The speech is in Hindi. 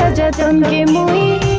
सजा तुमके मुई